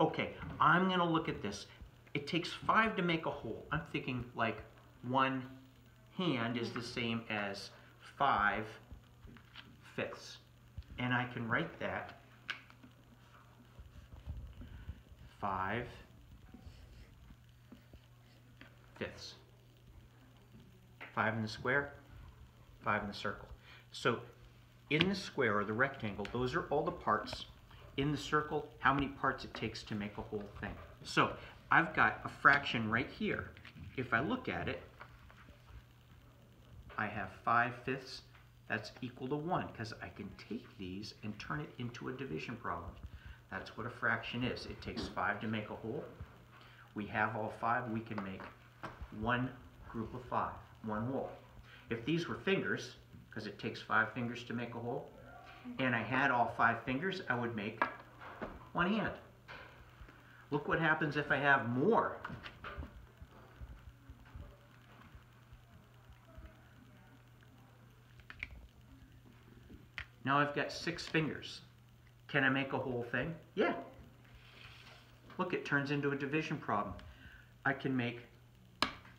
Okay, I'm gonna look at this. It takes five to make a whole. I'm thinking like one hand is the same as five fifths. And I can write that five fifths. Five in the square, five in the circle. So in the square or the rectangle, those are all the parts. In the circle, how many parts it takes to make a whole thing. So I've got a fraction right here. If I look at it, I have 5 fifths. That's equal to 1 because I can take these and turn it into a division problem. That's what a fraction is. It takes 5 to make a whole. We have all 5. We can make one group of 5, one whole. If these were fingers, because it takes 5 fingers to make a whole, and I had all 5 fingers, I would make one hand. Look what happens if I have more. Now I've got six fingers. Can I make a whole thing? Yeah. Look, it turns into a division problem. I can make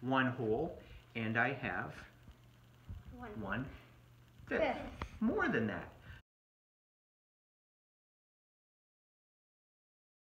one whole, and I have One. one fifth. Fifth. More than that.